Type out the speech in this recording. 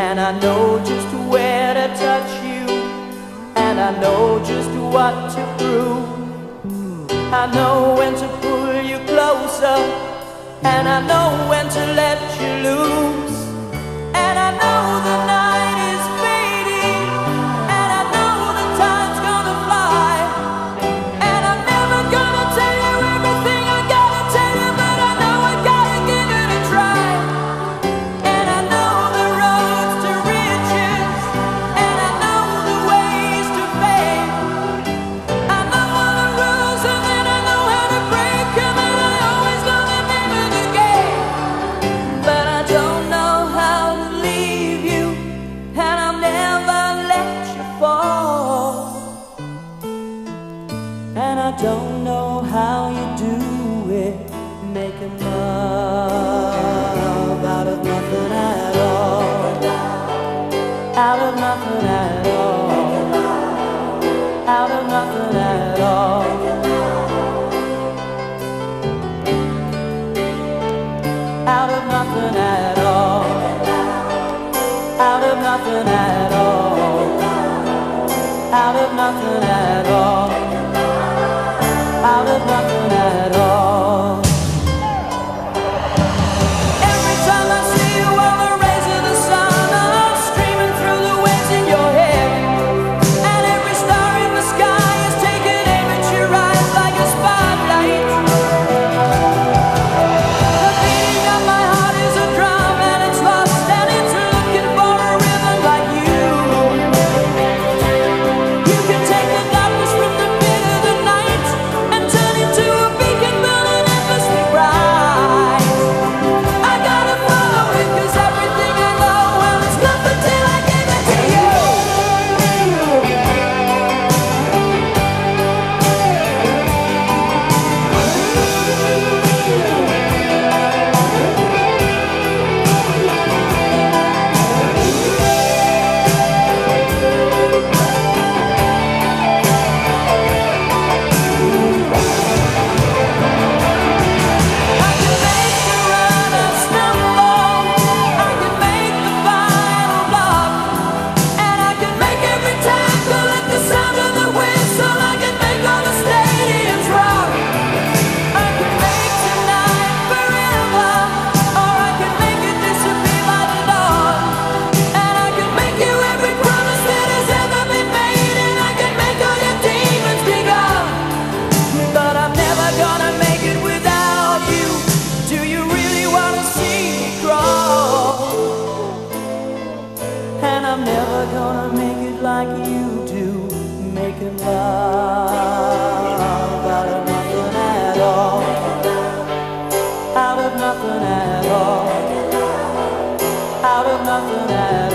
And I know just where to touch you, and I know just what to prove. I know when to pull you closer, and I know when to let you loose. And I know don't know how you do it, making love out of nothing at all, out of nothing at all, out of nothing at all. Out of nothing at all, out of nothing at all, out of nothing at all nothing at all. Gonna make it like you do, making love out of nothing at all, out of nothing at all, out of nothing at all.